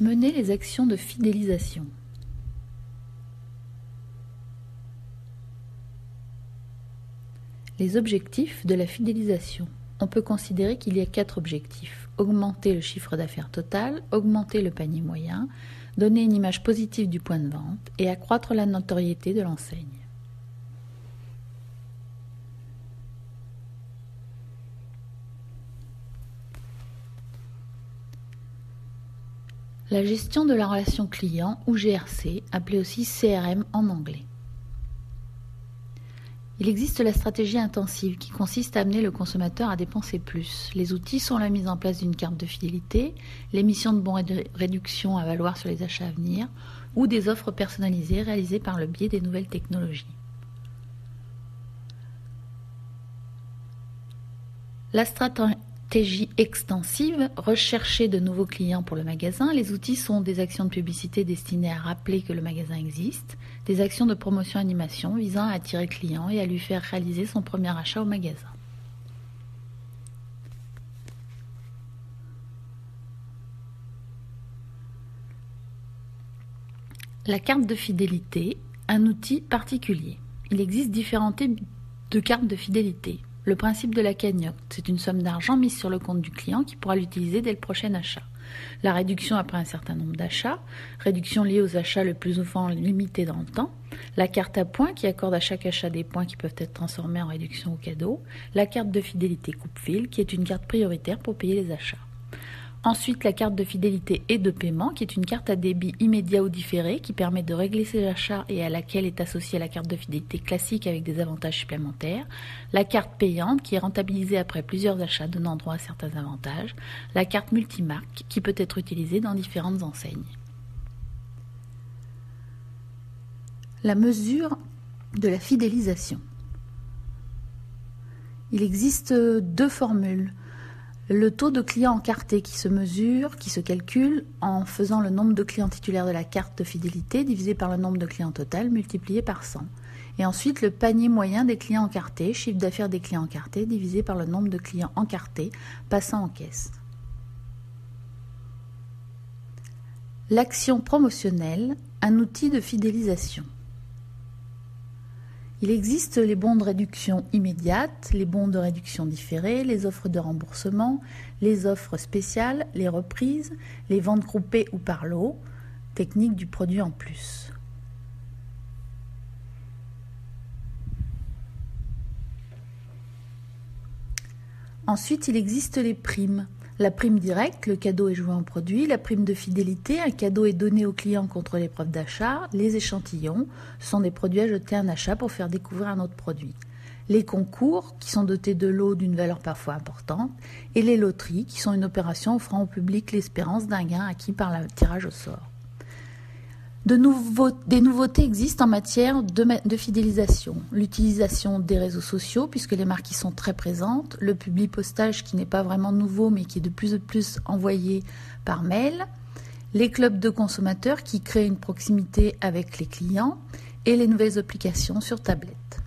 Mener les actions de fidélisation. Les objectifs de la fidélisation. On peut considérer qu'il y a quatre objectifs. Augmenter le chiffre d'affaires total, augmenter le panier moyen, donner une image positive du point de vente et accroître la notoriété de l'enseigne. La gestion de la relation client ou GRC, appelée aussi CRM en anglais. Il existe la stratégie intensive qui consiste à amener le consommateur à dépenser plus. Les outils sont la mise en place d'une carte de fidélité, l'émission de bons de réduction à valoir sur les achats à venir ou des offres personnalisées réalisées par le biais des nouvelles technologies. La stratégie stratégie extensive, rechercher de nouveaux clients pour le magasin. Les outils sont des actions de publicité destinées à rappeler que le magasin existe, des actions de promotion-animation visant à attirer le client et à lui faire réaliser son premier achat au magasin. La carte de fidélité, un outil particulier. Il existe différents types de cartes de fidélité. Le principe de la cagnotte, c'est une somme d'argent mise sur le compte du client qui pourra l'utiliser dès le prochain achat. La réduction après un certain nombre d'achats, réduction liée aux achats le plus souvent limités dans le temps, la carte à points qui accorde à chaque achat des points qui peuvent être transformés en réduction au cadeau, la carte de fidélité coupe-fil qui est une carte prioritaire pour payer les achats. Ensuite, la carte de fidélité et de paiement, qui est une carte à débit immédiat ou différé, qui permet de régler ses achats et à laquelle est associée la carte de fidélité classique avec des avantages supplémentaires. La carte payante, qui est rentabilisée après plusieurs achats, donnant droit à certains avantages. La carte multimarque, qui peut être utilisée dans différentes enseignes. La mesure de la fidélisation. Il existe deux formules le taux de clients encartés qui se mesure, qui se calcule en faisant le nombre de clients titulaires de la carte de fidélité divisé par le nombre de clients total multiplié par 100. Et ensuite le panier moyen des clients encartés, chiffre d'affaires des clients encartés divisé par le nombre de clients encartés passant en caisse. L'action promotionnelle, un outil de fidélisation. Il existe les bons de réduction immédiate, les bons de réduction différés, les offres de remboursement, les offres spéciales, les reprises, les ventes groupées ou par lot, technique du produit en plus. Ensuite, il existe les primes. La prime directe, le cadeau est joué en produit. La prime de fidélité, un cadeau est donné au client contre l'épreuve d'achat. Les échantillons sont des produits à un achat pour faire découvrir un autre produit. Les concours, qui sont dotés de lots d'une valeur parfois importante. Et les loteries, qui sont une opération offrant au public l'espérance d'un gain acquis par le tirage au sort des nouveautés existent en matière de, fidélisation. L'utilisation des réseaux sociaux, puisque les marques y sont très présentes, le public postage qui n'est pas vraiment nouveau, mais qui est de plus en plus envoyé par mail, les clubs de consommateurs qui créent une proximité avec les clients, et les nouvelles applications sur tablette.